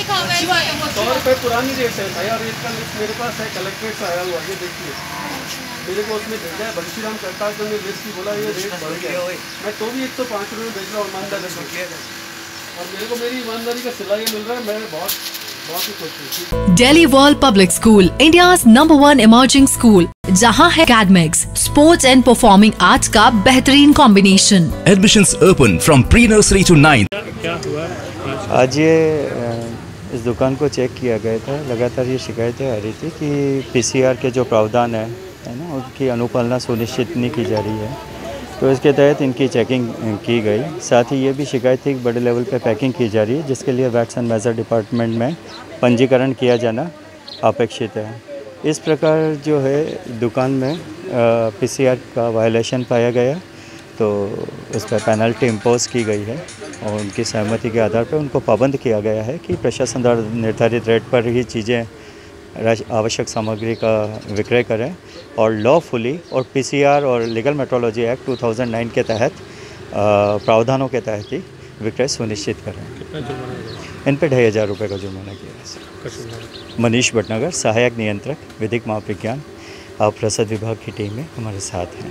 लिखा हुआ है? सौ रुपये पुरानी रेट है नया रेट का लिस्ट मेरे पास है कलेक्ट्रेट से आया हुआ ये देखिए। मेरे को उसमें भेजा है बंशीराम करतार ने लिस्ट की बोला ये रेट बढ़ गया। मैं तो भी एक सौ पाँच रुपये बेच रहा हूँ ईमानदारी से। और मेरे को मेरी ईमानदारी का सिला मिल रहा है मैं बहुत बहुत ही खुश हूँ। Delhi World Public School, India's number one emerging school, जहाँ है academics, sports and performing arts का बेहतरीन combination Admissions open from pre-nursery to 9th. आज ये इस दुकान को चेक किया गया था। लगातार ये शिकायतें आ रही थी कि पीसीआर के जो प्रावधान है है ना, उनकी अनुपालना सुनिश्चित नहीं की जा रही है। तो इसके तहत इनकी चेकिंग की गई। साथ ही ये भी शिकायत थी कि बड़े लेवल पे पैकिंग की जा रही है, जिसके लिए वैक्स एंड मेजर डिपार्टमेंट में पंजीकरण किया जाना अपेक्षित है। इस प्रकार जो है, दुकान में पीसीआर का वायलेशन पाया गया। तो उस पर पेनल्टी इम्पोज की गई है और उनकी सहमति के आधार पर उनको पाबंद किया गया है कि प्रशासन द्वारा निर्धारित रेट पर ही चीज़ें आवश्यक सामग्री का विक्रय करें और लॉफुली और पीसीआर और लीगल मेट्रोलॉजी एक्ट 2009 के तहत प्रावधानों के तहत ही विक्रय सुनिश्चित करें। इन पर ढाई हज़ार रुपये का जुर्माना किया मनीष भटनागर सहायक नियंत्रक विधिक महाविज्ञान आप रसद विभाग की टीम में हमारे साथ हैं।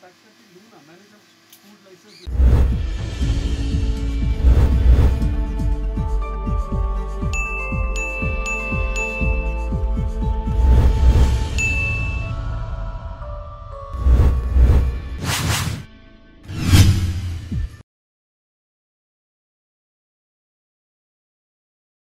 फैक्टर लूँ ना मैंने जब फ़ूड लाइसेंस